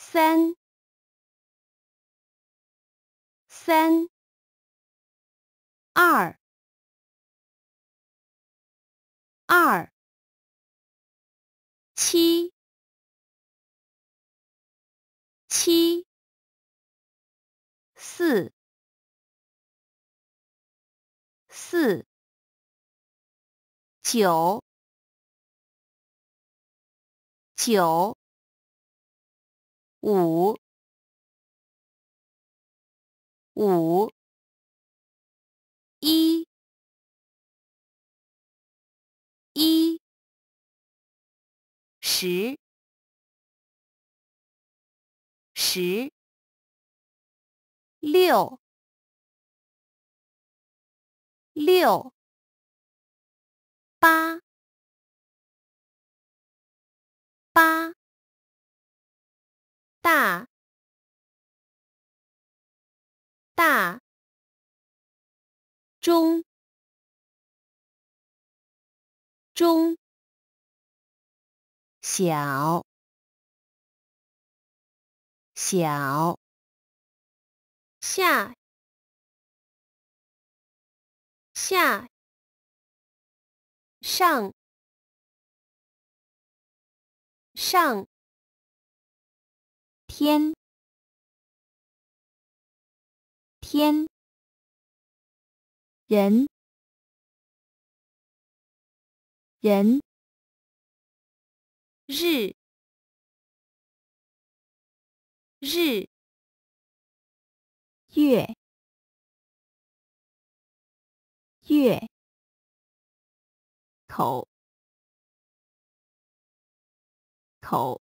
三。三。二。二。七。七。四。四。九。九。五。五。一。一。十。十。六。六。八大大中中小小下下上上天。天。人。人。日。日。月。月。口口